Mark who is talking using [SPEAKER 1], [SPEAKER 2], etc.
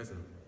[SPEAKER 1] Present.